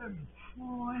employ